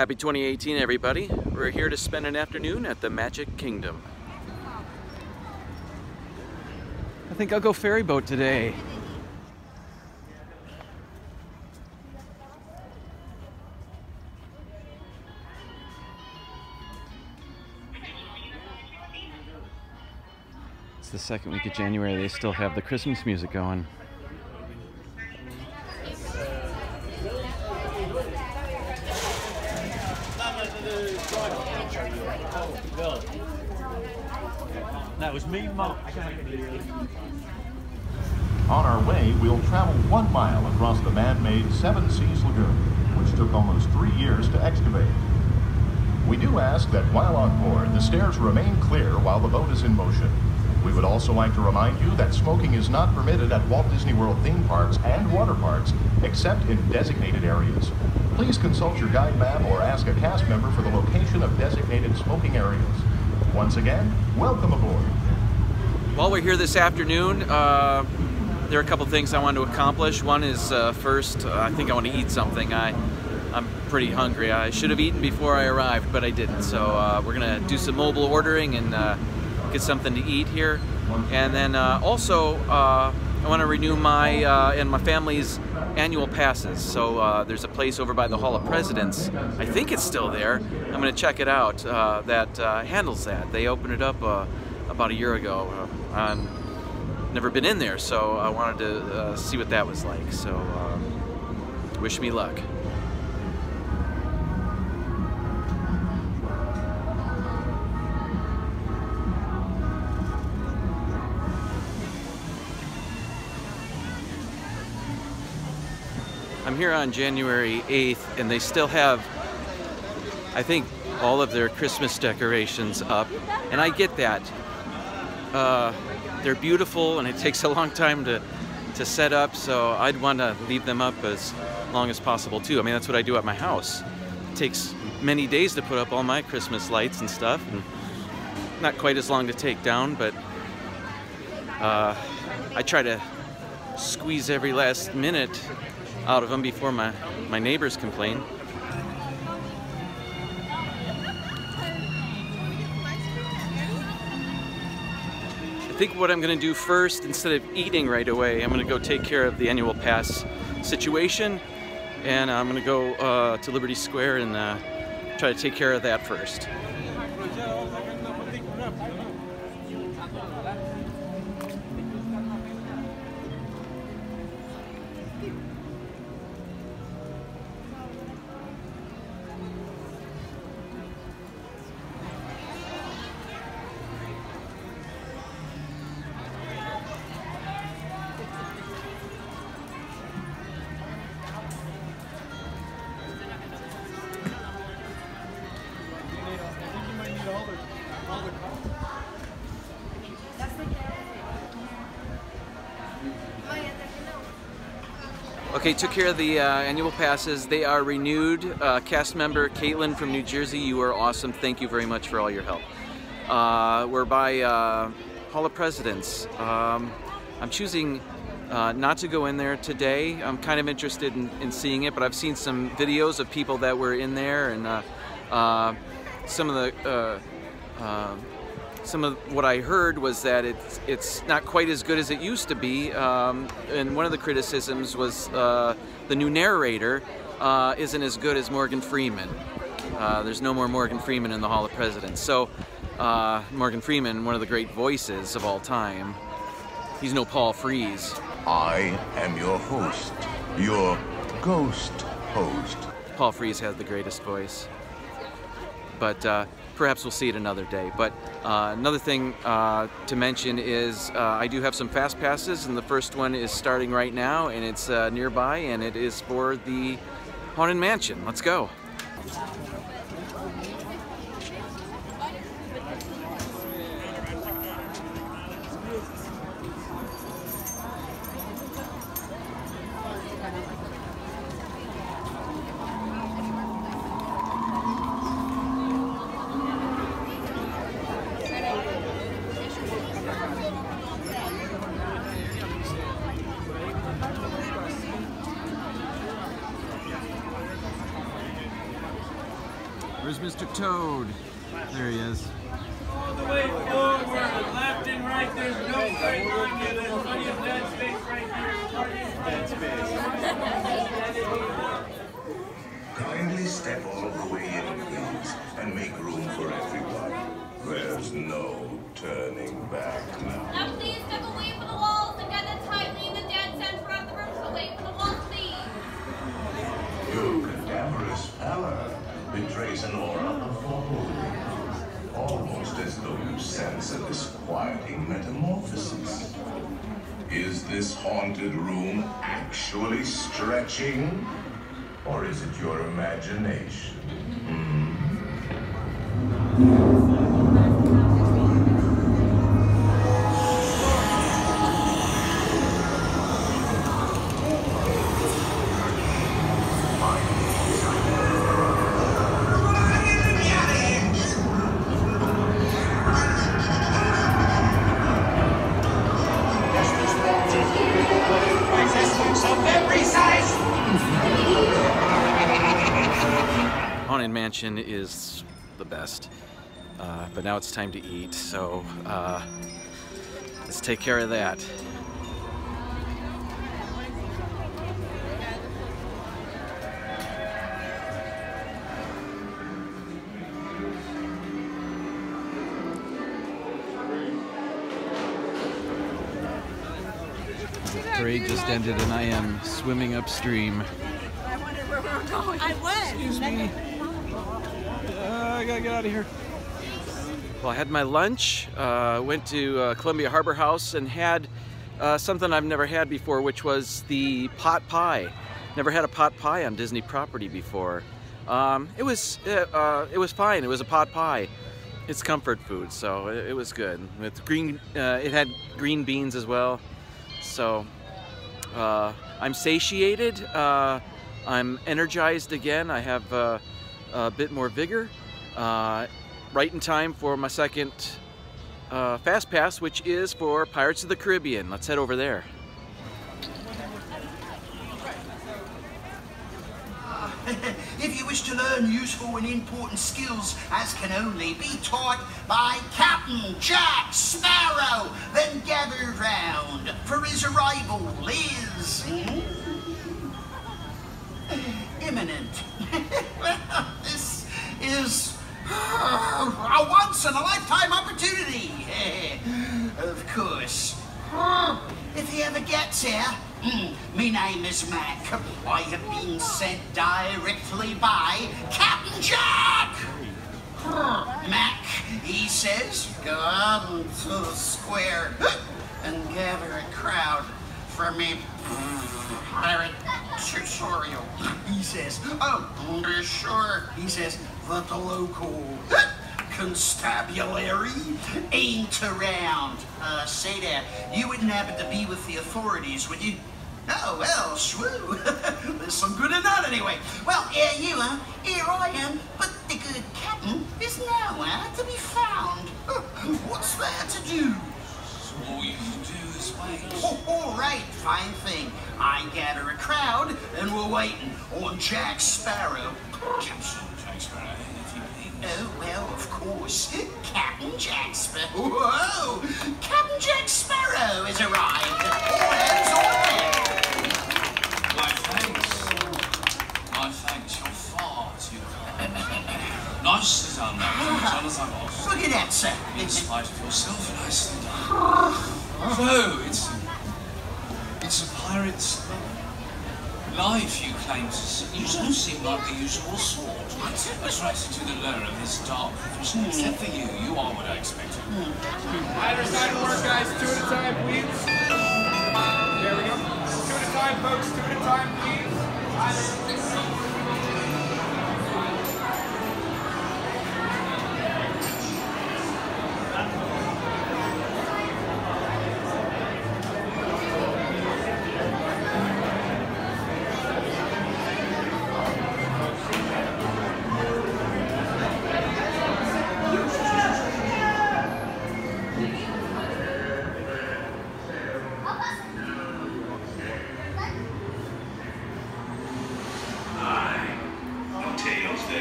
Happy 2018 everybody. We're here to spend an afternoon at the Magic Kingdom. I think I'll go ferry boat today. It's the second week of January. They still have the Christmas music going. That was me, Mark. On our way, we'll travel one mile across the man-made Seven Seas Lagoon, which took almost three years to excavate. We do ask that while on board, the stairs remain clear while the boat is in motion. We would also like to remind you that smoking is not permitted at Walt Disney World theme parks and water parks, except in designated areas. Please consult your guide map or ask a cast member for the location of designated smoking areas. Once again, welcome aboard. While we're here this afternoon, uh, there are a couple things I want to accomplish. One is uh, first, uh, I think I want to eat something. I, I'm pretty hungry. I should have eaten before I arrived, but I didn't. So uh, we're gonna do some mobile ordering and uh, get something to eat here. And then uh, also, I want to renew my and my family's annual passes. So uh, there's a place over by the Hall of Presidents. I think it's still there. I'm going to check it out. Uh, that uh, handles that. They opened it up about a year ago. I've never been in there, so I wanted to see what that was like. So wish me luck. I'm here on January 8th and they still have, I think, all of their Christmas decorations up. And I get that. Uh, they're beautiful and it takes a long time to, to set up, so I'd want to leave them up as long as possible too. I mean, that's what I do at my house. It takes many days to put up all my Christmas lights and stuff. And not quite as long to take down, but uh, I try to squeeze every last minute out of them before my, my neighbors complain. I think what I'm going to do first, instead of eating right away, I'm going to go take care of the annual pass situation. And I'm going to go uh, to Liberty Square and uh, try to take care of that first. Okay, took care of the uh, annual passes. They are renewed. Uh, cast member Caitlin from New Jersey, you are awesome. Thank you very much for all your help. Uh, we're by uh, Hall of Presidents. Um, I'm choosing uh, not to go in there today. I'm kind of interested in, in, seeing it, but I've seen some videos of people that were in there and uh, some of the some of what I heard was that it's it's not quite as good as it used to be. Um, and one of the criticisms was uh, the new narrator uh, isn't as good as Morgan Freeman. Uh, there's no more Morgan Freeman in the Hall of Presidents. So uh, Morgan Freeman, one of the great voices of all time, he's no Paul Frees. I am your host, your ghost host. Paul Frees has the greatest voice. But uh, perhaps we'll see it another day. But uh, another thing uh, to mention is uh, I do have some fast passes, and the first one is starting right now, and it's uh, nearby, and it is for the Haunted Mansion. Let's go. Where's Mr. Toad? There he is. All the way forward, left and right. There's no straight line here. There's plenty of dead space right here. Kindly step all the way in, please, and make room for everyone. There's no turning back now. Now please step away from the walls and get it tightly in the dead center of the room. Away from the walls, please. Your cadaverous pallor betrays an aura of foreboding, almost as though you sense a disquieting metamorphosis. Is this haunted room actually stretching? Or is it your imagination? Haunted but now it's time to eat, so uh, let's take care of that. Parade just ended and I am swimming upstream. I wonder where we're going. I went. Excuse me. Uh, I gotta get out of here. Well, I had my lunch, uh, went to uh, Columbia Harbour House and had uh, something I've never had before, which was the pot pie. Never had a pot pie on Disney property before. Um, it was uh, uh, it was fine. It was a pot pie. It's comfort food, so it, it was good. With green, uh, it had green beans as well. So I'm satiated. I'm energized again. I have a bit more vigor. Right in time for my second uh, fast pass, which is for Pirates of the Caribbean. Let's head over there. if you wish to learn useful and important skills as can only be taught by Captain Jack Sparrow, then gather round, for his arrival hmm, imminent. this is a once in a lifetime opportunity. of course. If he ever gets here, hmm, me name is Mac. I have been sent directly by Captain Jack. Mac, he says, go out into the square and gather a crowd for me pirate tutorial. He says, oh, sure, he says, that the local constabulary ain't around. Uh, say that, you wouldn't happen to be with the authorities, would you? Oh, well, shrew. There's some good in that anyway. Well, here you are. Here I am. But the good captain is nowhere to be found. What's there to do? All you can do is wait. Oh, all right, fine thing. I gather a crowd, and we're waiting on Jack Sparrow. Captain Oh, well, of course. Captain Jack Sparrow. Whoa! Captain Jack Sparrow has arrived. All hands on deck. My thanks. My thanks. You're far too kind. Nicely done, that was Jonathan Ross. Look at that, sir. In spite of yourself, nicely done. So, it's it's a pirate's life you claim to see. You don't seem like the usual sort. Attracted to the lure of this dark profession. Hmm. Except for you, you are what I expected. Either side of work, guys. Two at a time, please. There we go. Two at a time, folks. Two at a time, please. Either.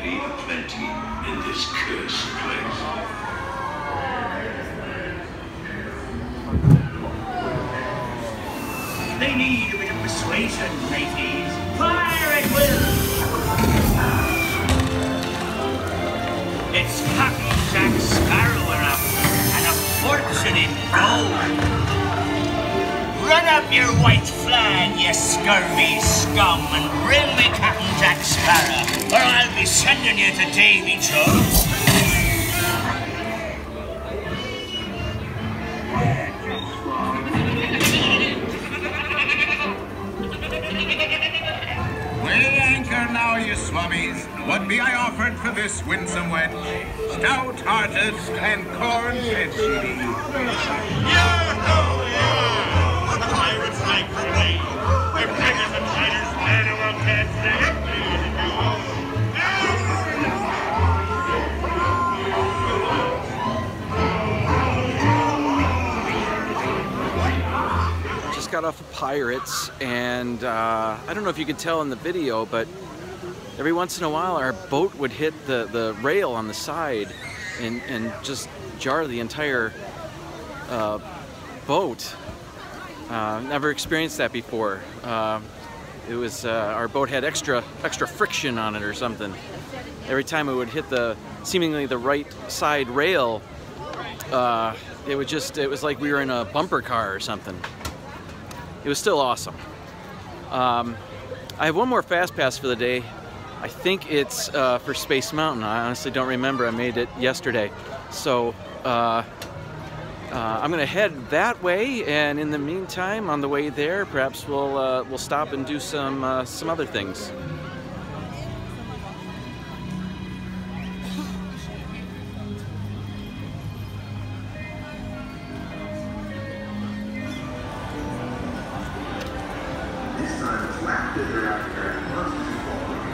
Need plenty in this cursed place. They need a bit of persuasion, mateys. Fire at will! It's Captain Jack Sparrow we're after, and a fortune in gold. Run up your white flag, you scurvy scum, and bring me Captain Jack Sparrow, or I'll be sending you to Davy Jones. Weigh anchor now, you swabbies. What be I offered for this winsome wench? Stout-hearted and corn-fed she be. The pirates like the way. We're beggars and fighters, men who will catch got off of Pirates, and uh, I don't know if you can tell in the video, but every once in a while our boat would hit the, the rail on the side and, and just jar the entire uh, boat. Uh, never experienced that before. Uh, it was uh, our boat had extra extra friction on it or something. Every time it would hit the seemingly the right side rail, uh, it would just it was like we were in a bumper car or something. It was still awesome. Um, I have one more fast pass for the day. I think it's uh, for Space Mountain. I honestly don't remember. I made it yesterday, so. Uh, uh, I'm gonna head that way, and in the meantime, on the way there, perhaps we'll uh, we'll stop and do some uh, some other things.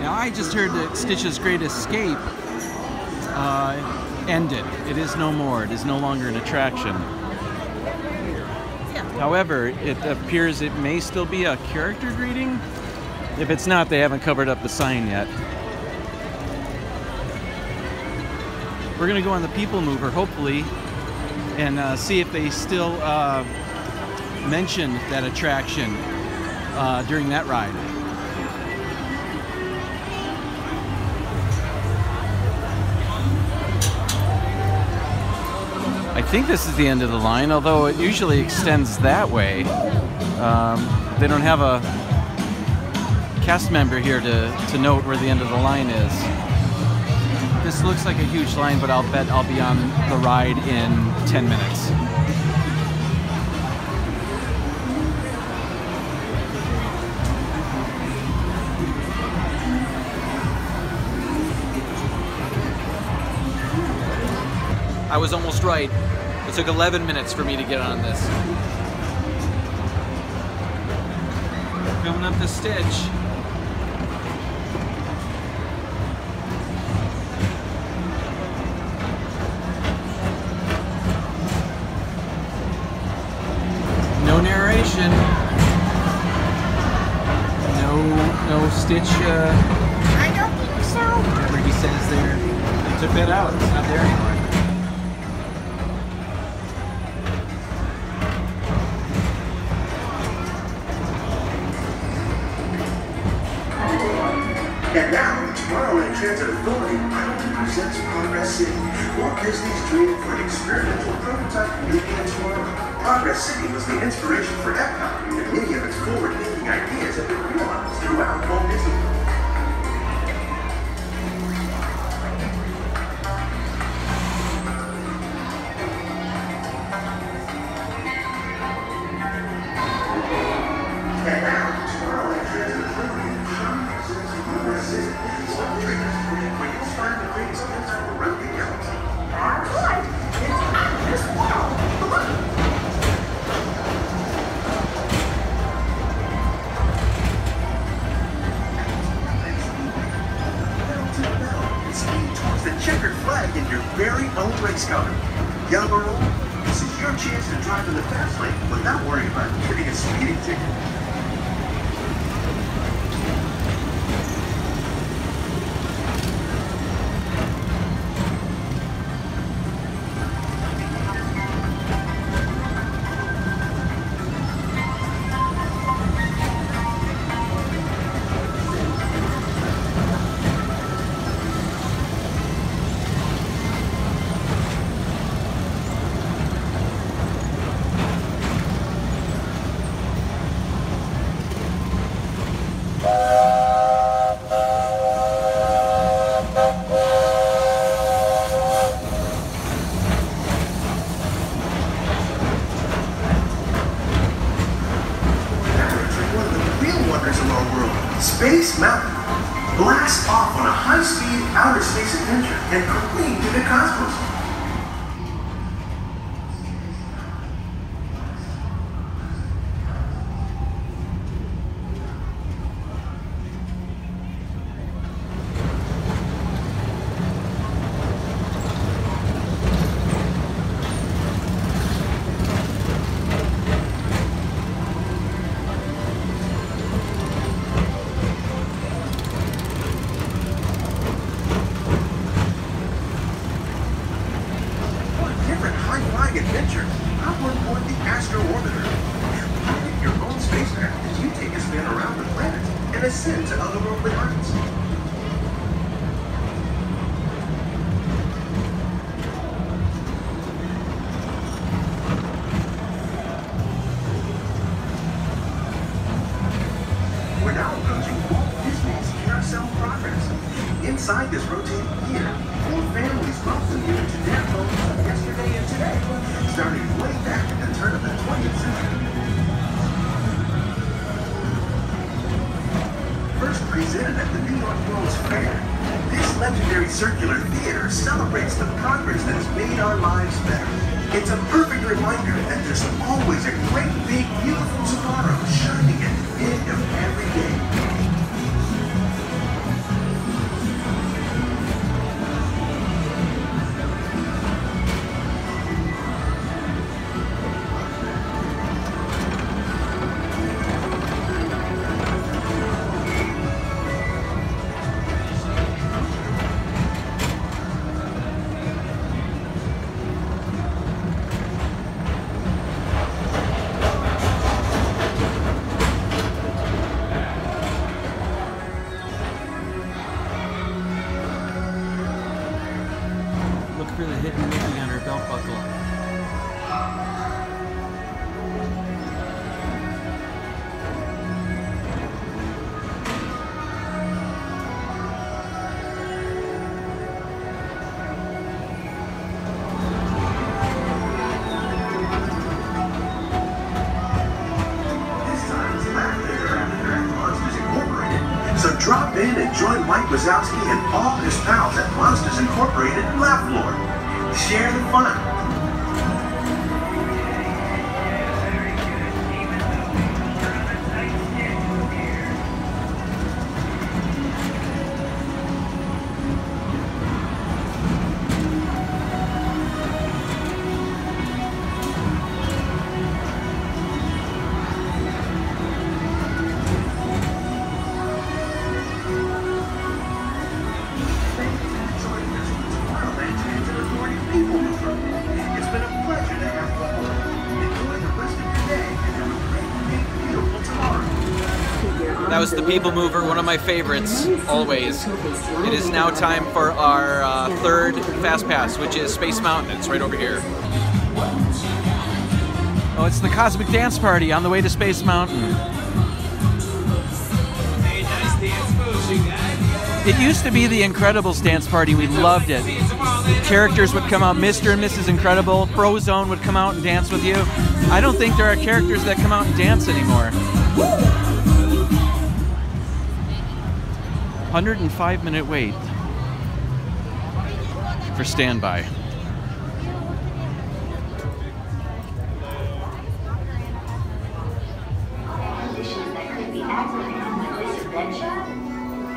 Now I just heard that Stitch's Great Escape uh, ended. It is no more. It is no longer an attraction. However, it appears it may still be a character greeting. If it's not, they haven't covered up the sign yet. We're gonna go on the PeopleMover, hopefully, and uh, see if they still uh, mention that attraction uh, during that ride. I think this is the end of the line, although it usually extends that way. Um, they don't have a cast member here to, to note where the end of the line is. This looks like a huge line, but I'll bet I'll be on the ride in 10 minutes. I was almost right. It took 11 minutes for me to get on this. Coming up the Stitch. No narration. No, no Stitch. Uh, I don't think so. whatever he says there. They took that out. It's not there anymore. Transit Authority proudly presents Progress City, Walt Disney's dream for an experimental prototype median tomorrow. Progress City was the inspiration for Epcot, and many of its forward-thinking ideas Space Mountain blasts off on a high-speed outer space adventure and careen to the cosmos. And ascend to otherworldly heights. We're big, join Mike Wazowski and all his pals at Monsters Incorporated Laugh Floor. Share the fun. Was the PeopleMover, one of my favorites, always. It is now time for our uh, third Fast Pass, which is Space Mountain. It's right over here. Oh, it's the Cosmic Dance Party on the way to Space Mountain. It used to be the Incredibles dance party. We loved it. Characters would come out. Mr. and Mrs. Incredible, Frozone would come out and dance with you. I don't think there are characters that come out and dance anymore. 105 minute wait for standby. condition that could be aggravating with this adventure,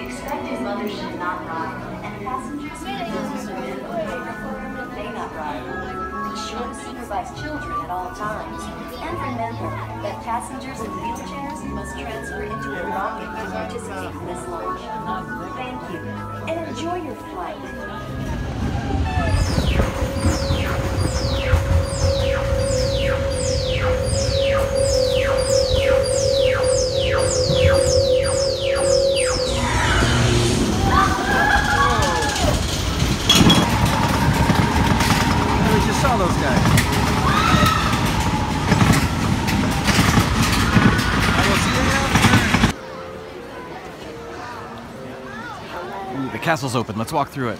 expected mothers should not ride, and passengers may also may not ride. Be sure to children at all times, and remember that passengers in wheelchairs must transfer into a rocket to participate in this launch. Open. Let's walk through it.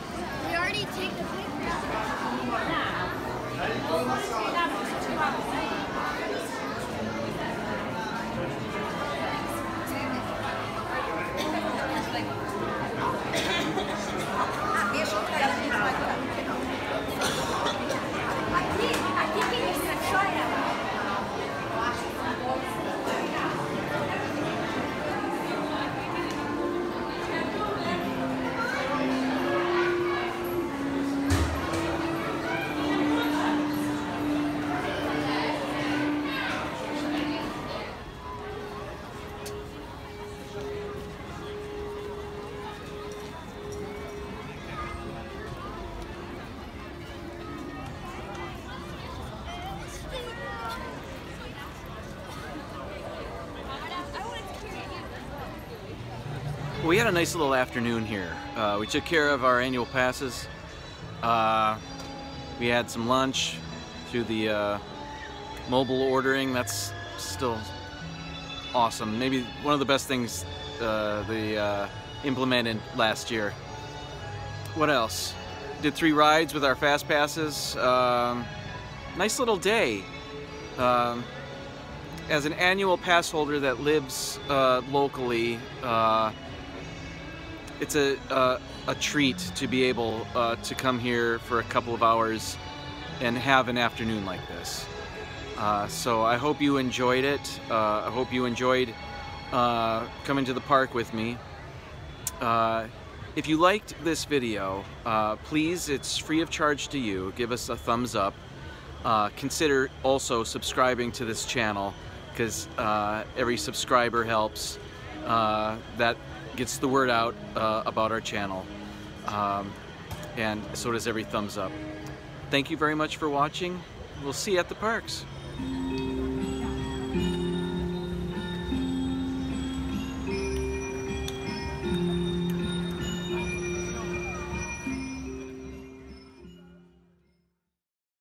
We had a nice little afternoon here. Uh, we took care of our annual passes. Uh, we had some lunch through the uh, mobile ordering. That's still awesome. Maybe one of the best things uh, they uh, implemented last year. What else? Did three rides with our fast passes. Um, nice little day. Um, as an annual pass holder that lives uh, locally, it's a, a, a treat to be able uh, to come here for a couple of hours and have an afternoon like this. Uh, so I hope you enjoyed it. Uh, I hope you enjoyed uh, coming to the park with me. if you liked this video, please, it's free of charge to you. Give us a thumbs up. consider also subscribing to this channel because uh, every subscriber helps. Uh, that gets the word out uh, about our channel. Um, and so does every thumbs up. Thank you very much for watching. We'll see you at the parks.